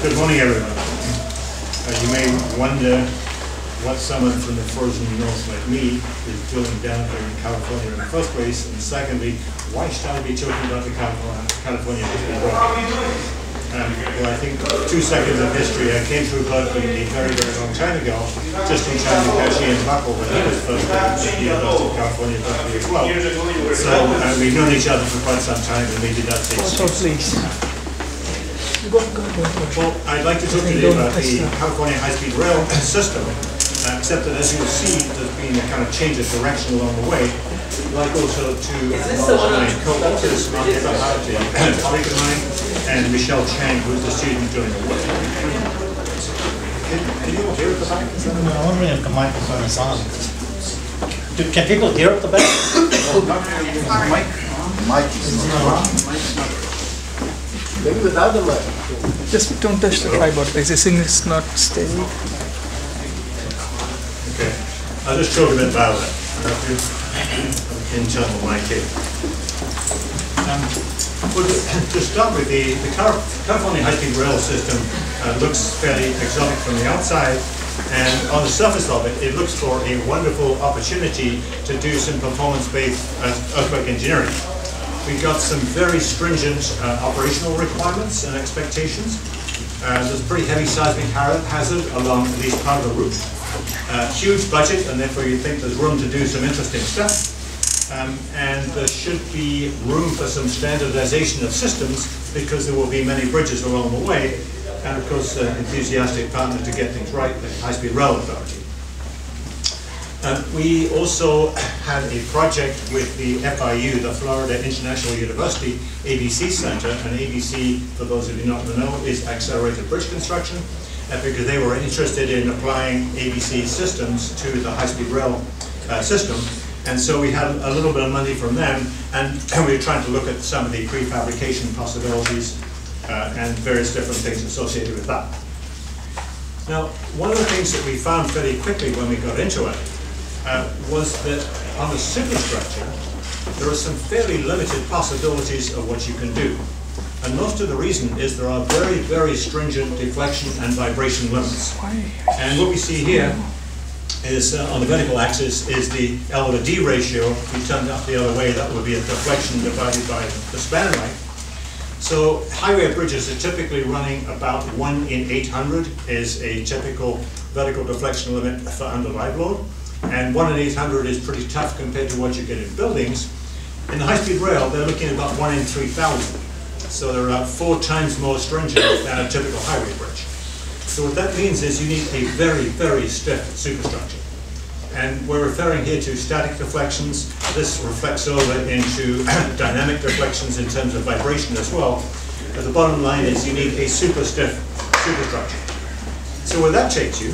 Good morning, everyone. Uh, You may wonder what someone from the frozen north like me is doing down here in California in the first place, and secondly, why should I be talking about the California California history book? Um, Well, I think two seconds of history. I came through Berkeley a very, very long time ago, just in time to catch Ian Buckle when he was first at the University of California, Berkeley as well. So uh, we've known each other for quite some time, and maybe that takes. So please. Go, go, go, go. Well, I'd like to talk today about the California high-speed rail system, uh, except that as you'll see, there's been a kind of change of direction along the way. I'd like also to acknowledge my co-authors, Marc Eberhard, a colleague of mine, and Michelle Chang, who's the student doing the work. Can can you all hear at the back? Is that- I wonder if the microphone is on. Do- Can people hear at the back? Maybe without the mic. Just don't touch the tripod, please. This thing is not steady. Okay, I'll just talk a bit about it. I'll do Internal mic here. Um, Well, to to start with, the the Cal- California high-speed rail system uh, looks fairly exotic from the outside, and on the surface of it, it looks for a wonderful opportunity to do some performance-based uh, earthquake engineering. We've got some very stringent uh, operational requirements and expectations. Uh, There's a pretty heavy seismic hazard along at least part of the route. Uh, Huge budget, and therefore you think there's room to do some interesting stuff. Um, And there should be room for some standardization of systems because there will be many bridges along the way. And of course, uh, enthusiastic partner to get things right, the High Speed Rail Authority. Um, We also had a project with the FIU, the Florida International University ABC Center, and ABC, for those of you not know, is accelerated bridge construction, uh, because they were interested in applying ABC systems to the high-speed rail uh, system. And so we had a little bit of money from them, and we were trying to look at some of the prefabrication possibilities uh, and various different things associated with that. Now, one of the things that we found fairly quickly when we got into it uh, was that on the superstructure, there are some fairly limited possibilities of what you can do. And most of the reason is there are very, very stringent deflection and vibration limits. And what we see here is, uh, on the vertical axis, is the L to D ratio. If we turned up the other way, that would be a deflection divided by the span length. So highway bridges are typically running about one in eight hundred is a typical vertical deflection limit for under live load. And one in eight hundred is pretty tough compared to what you get in buildings. In the high-speed rail, they're looking at about one in three thousand. So they're about four times more stringent than a typical highway bridge. So what that means is you need a very, very stiff superstructure. And we're referring here to static deflections. This reflects over into dynamic deflections in terms of vibration as well. But the bottom line is you need a super stiff superstructure. So where that takes you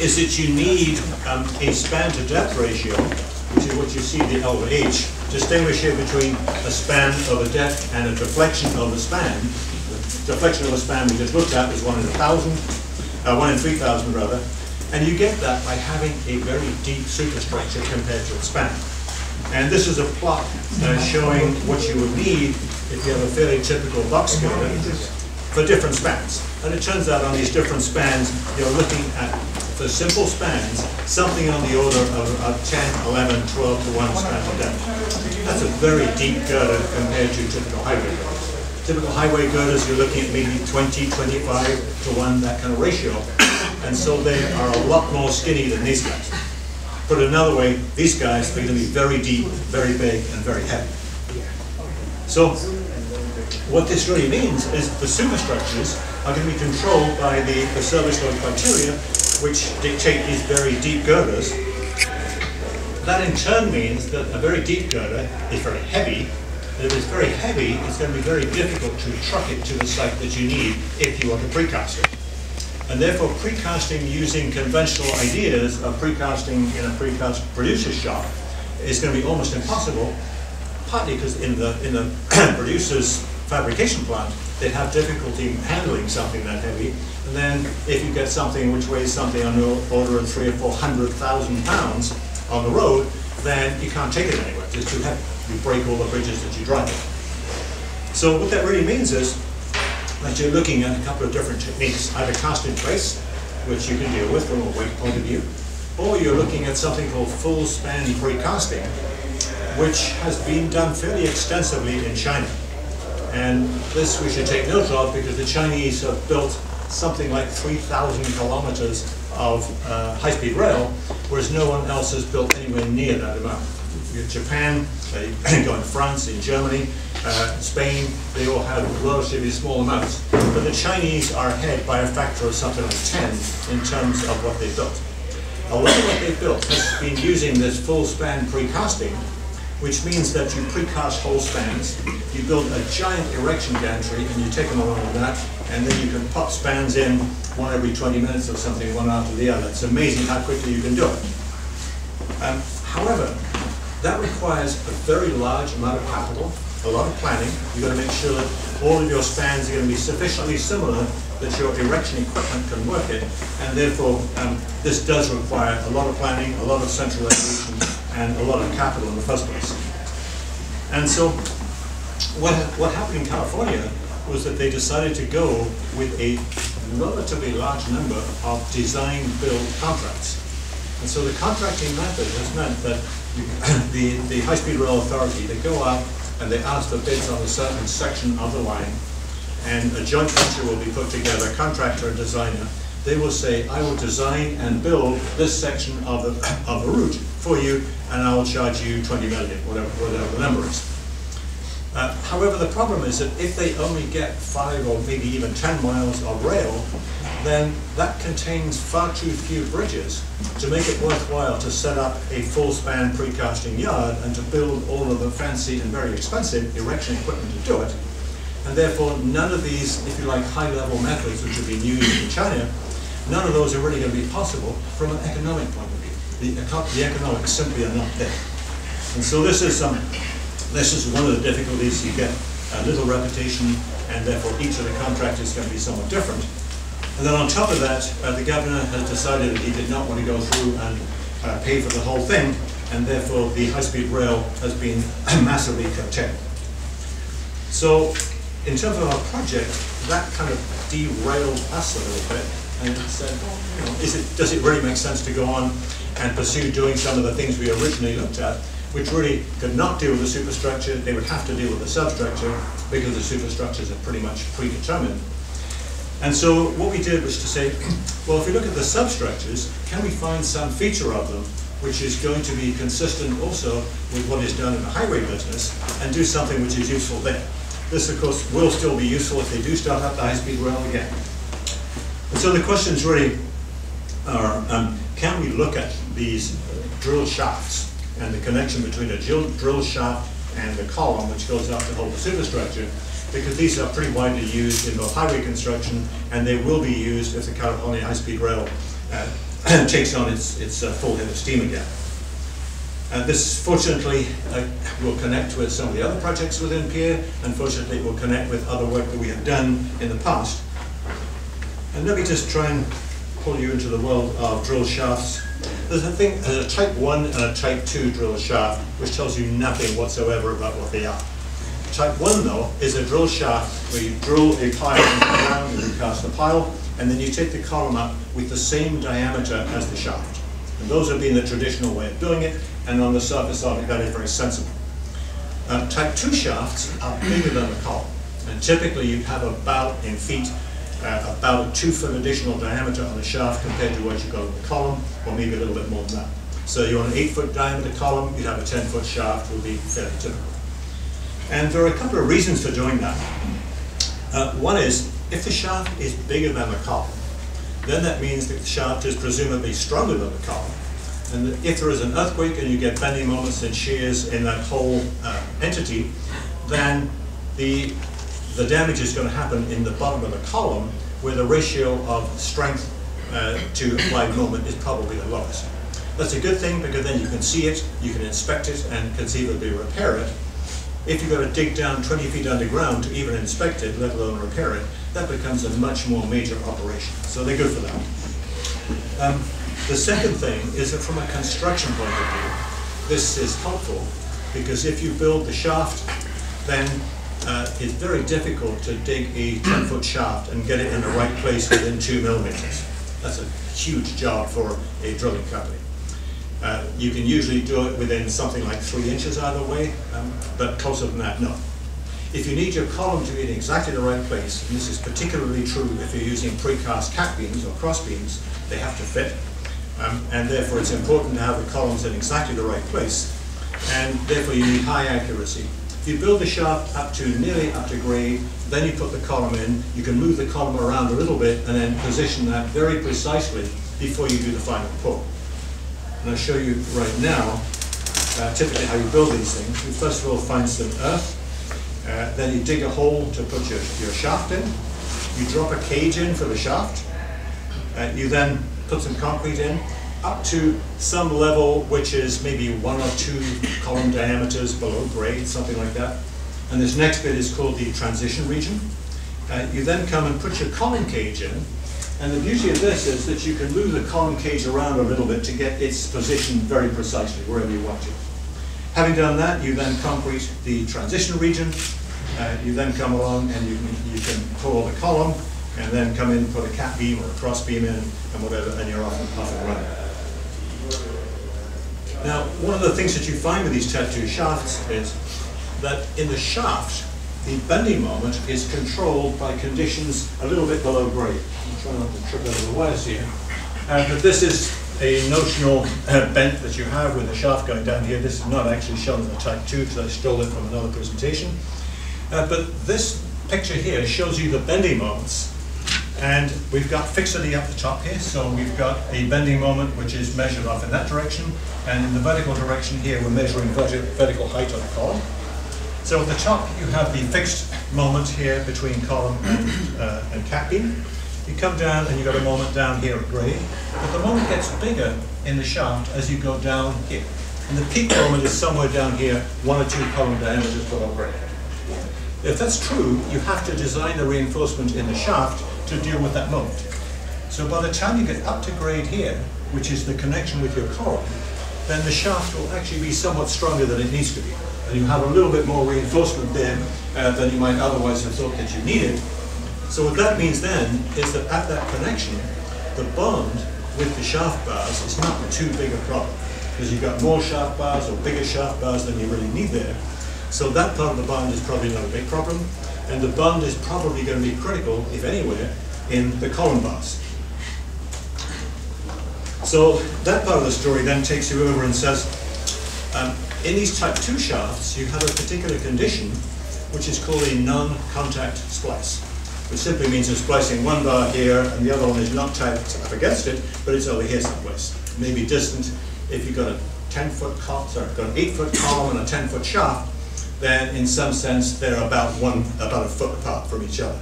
is that you need um, a span to depth ratio, which is what you see the L to H. Distinguish here between a span of a depth and a deflection of a span. The deflection of a span we just looked at is one in a thousand, uh, one in three thousand rather. And you get that by having a very deep superstructure compared to a span. And this is a plot uh, showing what you would need if you have a fairly typical box girder for different spans. And it turns out on these different spans, you're looking at, for simple spans, something on the order of, of 10, 11, 12 to 1 span of depth. That's a very deep girder compared to typical highway girders. Typical highway girders, you're looking at maybe 20, 25 to 1, that kind of ratio. And so they are a lot more skinny than these guys. Put another way, these guys are going to be very deep, very big, and very heavy. So what this really means is the superstructures are going to be controlled by the, the service load criteria, which dictate these very deep girders. That in turn means that a very deep girder is very heavy. And if it's very heavy, it's going to be very difficult to truck it to the site that you need if you want to precast it. And therefore, precasting using conventional ideas of precasting in a precast producer's shop is going to be almost impossible, partly because in the, in the producer's fabrication plant, they'd have difficulty handling something that heavy. And then if you get something which weighs something on the order of three or four hundred thousand pounds on the road, then you can't take it anywhere, it's too heavy. You break all the bridges that you drive. So what that really means is, that you're looking at a couple of different techniques, either cast in place, which you can deal with from a weight point of view, or you're looking at something called full span precasting, which has been done fairly extensively in China. And this we should take note of because the Chinese have built something like 3,000 kilometers of uh, high-speed rail, whereas no one else has built anywhere near that amount. Have Japan, they go in France, in Germany, uh, Spain, they all have relatively small amounts. But the Chinese are ahead by a factor of something like 10 in terms of what they've built. A lot of what they've built has been using this full span precasting, which means that you precast whole spans, you build a giant erection gantry and you take them along with that, and then you can pop spans in one every 20 minutes or something, one after the other. It's amazing how quickly you can do it. Um, however, that requires a very large amount of capital, a lot of planning. You've got to make sure that all of your spans are going to be sufficiently similar that your erection equipment can work it, and therefore um, this does require a lot of planning, a lot of centralization, and a lot of capital in the first place. And so what, what happened in California was that they decided to go with a relatively large number of design-build contracts. And so the contracting method has meant that the, the High-Speed Rail Authority, they go out and they ask for bids on a certain section of the line, and a joint venture will be put together, contractor and designer. They will say, I will design and build this section of the, of a route for you, and I will charge you 20 million, whatever, whatever the number is. Uh, however, the problem is that if they only get five or maybe even 10 miles of rail, then that contains far too few bridges to make it worthwhile to set up a full span precasting yard and to build all of the fancy and very expensive erection equipment to do it. And therefore, none of these, if you like, high-level methods which have been used in China, none of those are really going to be possible from an economic point of view. The, the economics simply are not there. And so this is some, this is one of the difficulties. You get a little repetition, and therefore each of the contractors to be somewhat different. And then on top of that, uh, the governor has decided that he did not want to go through and uh, pay for the whole thing, and therefore the high-speed rail has been massively curtailed. So in terms of our project, that kind of derailed us a little bit and said, you know, it, does it really make sense to go on and pursue doing some of the things we originally looked at, which really could not deal with the superstructure, they would have to deal with the substructure because the superstructures are pretty much predetermined. And so what we did was to say, well, if we look at the substructures, can we find some feature of them which is going to be consistent also with what is done in the highway business and do something which is useful there. This, of course, will still be useful if they do start up the high-speed rail again. So the questions really are, um, can we look at these drill shafts and the connection between a drill, drill shaft and the column which goes up to hold the superstructure because these are pretty widely used in both highway construction and they will be used if the California high-speed rail uh, takes on its, its uh, full head of steam again. Uh, this fortunately uh, will connect with some of the other projects within PEER, and fortunately it will connect with other work that we have done in the past. And let me just try and pull you into the world of drill shafts. There's a thing, there's a type 1 and a type 2 drill shaft, which tells you nothing whatsoever about what they are. Type 1, though, is a drill shaft where you drill a pile into the ground, and you cast the pile, and then you take the column up with the same diameter as the shaft. And those have been the traditional way of doing it, and on the surface of it, that is very sensible. Uh, type 2 shafts are bigger than the column, and typically you have about, in feet, uh, about a two foot additional diameter on the shaft compared to what you've got on the column, or maybe a little bit more than that. So you're on an eight foot diameter column, you'd have a 10 foot shaft, would be fairly typical. And there are a couple of reasons for doing that. Uh, one is, if the shaft is bigger than the column, then that means that the shaft is presumably stronger than the column. And if there is an earthquake and you get bending moments and shears in that whole uh, entity, then the, the damage is going to happen in the bottom of the column where the ratio of strength uh, to applied moment is probably the lowest. That's a good thing because then you can see it, you can inspect it, and conceivably repair it. If you've got to dig down 20 feet underground to even inspect it, let alone repair it, that becomes a much more major operation. So they're good for that. Um, the second thing is that from a construction point of view, this is helpful because if you build the shaft, then uh, it's very difficult to dig a 10-foot shaft and get it in the right place within two millimeters. That's a huge job for a drilling company. Uh, you can usually do it within something like three inches either way, um, but closer than that, no. If you need your column to be in exactly the right place, and this is particularly true if you're using precast cap beams or cross beams, they have to fit. Um, and therefore it's important to have the columns in exactly the right place. And therefore you need high accuracy. You build the shaft up to nearly up to grade, then you put the column in, you can move the column around a little bit and then position that very precisely before you do the final pull. And I'll show you right now uh, typically how you build these things. You first of all find some earth, uh, then you dig a hole to put your, your shaft in. You drop a cage in for the shaft. Uh, you then put some concrete in up to some level which is maybe one or two column diameters below grade, something like that. And this next bit is called the transition region. Uh, you then come and put your column cage in, and the beauty of this is that you can move the column cage around a little bit to get its position very precisely wherever you want it. Having done that, you then concrete the transition region. Uh, you then come along and you can, you can pull the column and then come in, put a cap beam or a cross beam in and whatever, and you're off and, off and running. Now, one of the things that you find with these Type 2 shafts is that in the shaft, the bending moment is controlled by conditions a little bit below grade. I'm trying not to trip over the wires here. Uh, but this is a notional uh, bent that you have with the shaft going down here. This is not actually shown in the Type 2 because I stole it from another presentation. Uh, but this picture here shows you the bending moments and we've got fixity up the top here, so we've got a bending moment which is measured off in that direction, and in the vertical direction here we're measuring verti vertical height of the column. So at the top you have the fixed moment here between column and, uh, and cap beam. You come down and you've got a moment down here at grade, but the moment gets bigger in the shaft as you go down here. And the peak moment is somewhere down here, one or two column diameters below grade. If that's true, you have to design the reinforcement in the shaft to deal with that moment. So by the time you get up to grade here, which is the connection with your column, then the shaft will actually be somewhat stronger than it needs to be. And you have a little bit more reinforcement there uh, than you might otherwise have thought that you needed. So what that means then is that at that connection, the bond with the shaft bars is not too big a problem because you've got more shaft bars or bigger shaft bars than you really need there. So that part of the bond is probably not a big problem and the bond is probably going to be critical, if anywhere, in the column bars. So that part of the story then takes you over and says, um, in these type 2 shafts, you have a particular condition which is called a non-contact splice, which simply means you're splicing one bar here and the other one is not tied up against it, but it's over here someplace. Maybe distant. If you've got a 10 foot column, sorry, got an 8 foot column and a 10 foot shaft, then in some sense they're about one, about a foot apart from each other.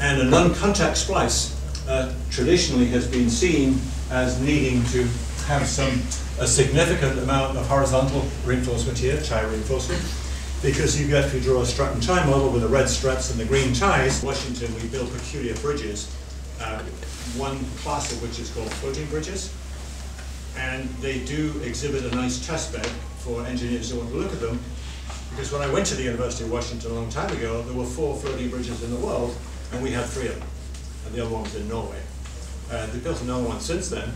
And a non-contact splice uh, traditionally has been seen as needing to have some a significant amount of horizontal reinforcement here, tie reinforcement, because you get, if you draw a strut and tie model with the red struts and the green ties, Washington we build peculiar bridges, uh, one class of which is called floating bridges, and they do exhibit a nice test bed for engineers who want to look at them, because when I went to the University of Washington a long time ago, there were four floating bridges in the world, and we had three of them. And the other one was in Norway. Uh, they built another one since then.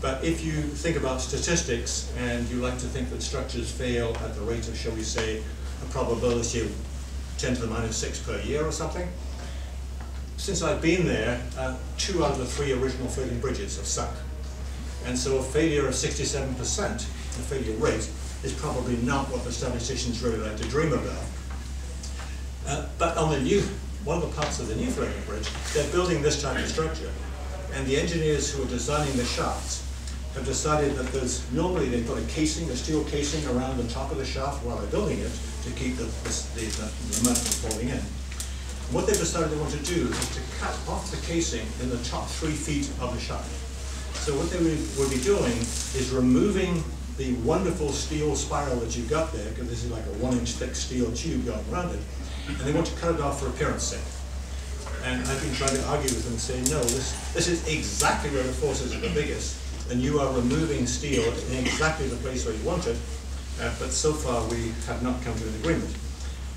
But if you think about statistics, and you like to think that structures fail at the rate of, shall we say, a probability of 10 to the minus 6 per year or something, since I've been there, uh, two out of the three original floating bridges have sunk. And so a failure of 67%, the failure rate, is probably not what the statisticians really like to dream about. Uh, but on the new, one of the parts of the new floating bridge, they're building this type of structure. And the engineers who are designing the shafts have decided that there's, normally they put a casing, a steel casing around the top of the shaft while they're building it to keep the, the, the, the momentum from falling in. And what they've decided they want to do is to cut off the casing in the top three feet of the shaft. So what they would be doing is removing the wonderful steel spiral that you've got there, because this is like a one inch thick steel tube going around it, and they want to cut it off for appearance sake. And I've been trying to argue with them and say, no, this, this is exactly where the forces are the biggest, and you are removing steel in exactly the place where you want it, uh, but so far we have not come to an agreement.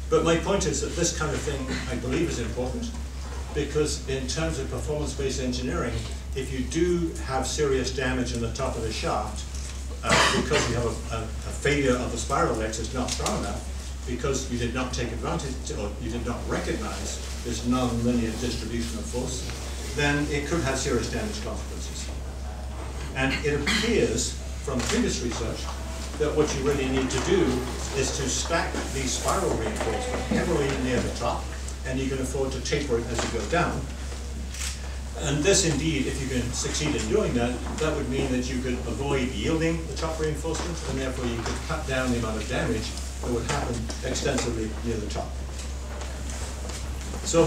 But my point is that this kind of thing, I believe, is important because in terms of performance-based engineering, if you do have serious damage in the top of the shaft, uh, because you have a, a, a failure of the spiral legs is not strong enough, because you did not take advantage or you did not recognize this non-linear distribution of force, then it could have serious damage consequences. And it appears from previous research that what you really need to do is to stack these spiral reinforcement heavily near the top, and you can afford to taper it as you go down. And this indeed, if you can succeed in doing that, that would mean that you could avoid yielding the top reinforcement, and therefore you could cut down the amount of damage that would happen extensively near the top. So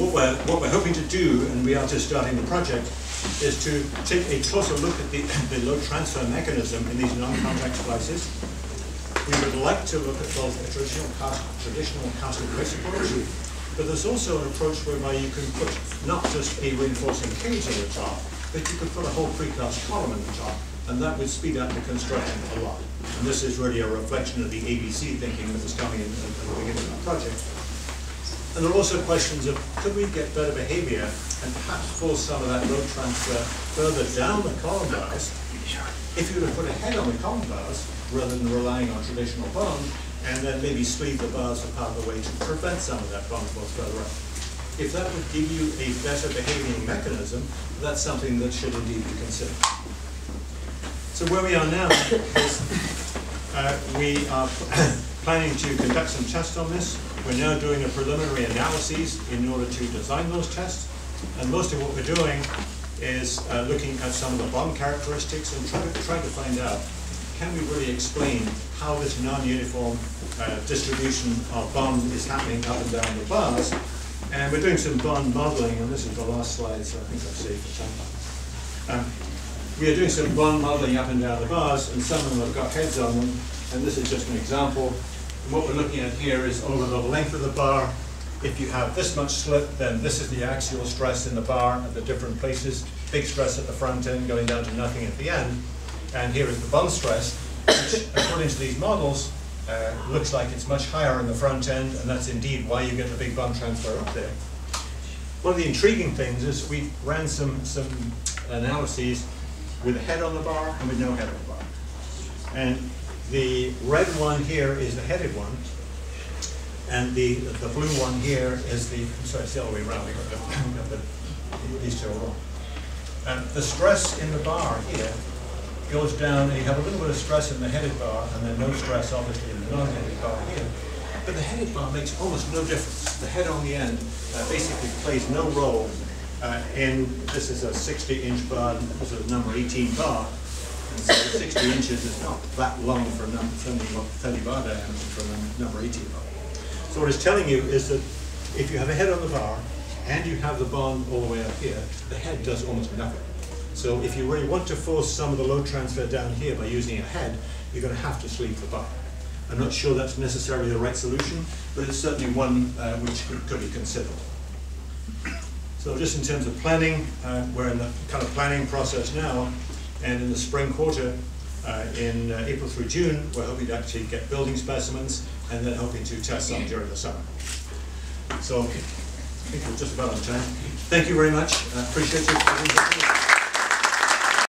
what we're, what we're hoping to do, and we are just starting the project, is to take a closer look at the, the load transfer mechanism in these non-contact splices. We would like to look at both a traditional cast, traditional casted brace approach, but there's also an approach whereby you can put not just a reinforcing cage on the top, but you could put a whole precast column in the top, and that would speed up the construction a lot. And this is really a reflection of the ABC thinking that was coming in at the beginning of the project. And there are also questions of could we get better behavior and perhaps force some of that load transfer further down the column bars if you were to put a head on the column bars rather than relying on traditional bond and then maybe sleeve the bars part of the way to prevent some of that bond force further up. If that would give you a better behaving mechanism, that's something that should indeed be considered. So where we are now is uh, we are planning to conduct some tests on this. We're now doing a preliminary analyses in order to design those tests. And most of what we're doing is uh, looking at some of the bond characteristics and trying to, trying to find out, can we really explain how this non-uniform uh, distribution of bond is happening up and down the bars? And we're doing some bond modeling, and this is the last slide, so I think I've saved for time. Um, we are doing some bond modeling up and down the bars, and some of them have got heads on them, and this is just an example. And what we're looking at here is over the length of the bar, if you have this much slip, then this is the axial stress in the bar at the different places. Big stress at the front end going down to nothing at the end. And here is the bond stress, which according to these models, uh, looks like it's much higher in the front end, and that's indeed why you get the big bond transfer up there. One of the intriguing things is we ran some, some analyses with a head on the bar and with no head on the bar. And the red one here is the headed one, and the, the blue one here is the, I'm sorry, it's the other way around, these two are wrong. And the stress in the bar here goes down, and you have a little bit of stress in the headed bar, and then no stress obviously in the non-headed bar here. But the headed bar makes almost no difference. The head on the end uh, basically plays no role uh, in, this is a 60 inch bar, this is a number 18 bar, and so 60 inches is not that long for a number 30, 30 bar diameter for a number 18 bar. So what it's telling you is that if you have a head on the bar and you have the bond all the way up here, the head does almost nothing. So if you really want to force some of the load transfer down here by using a head, you're going to have to sleeve the bar. I'm not sure that's necessarily the right solution, but it's certainly one uh, which could, could be considered. So just in terms of planning, uh, we're in the kind of planning process now, and in the spring quarter, uh, in uh, April through June, we're hoping to actually get building specimens, and then hoping to test some during the summer. So I think we're just about on time. Thank you very much. I appreciate you.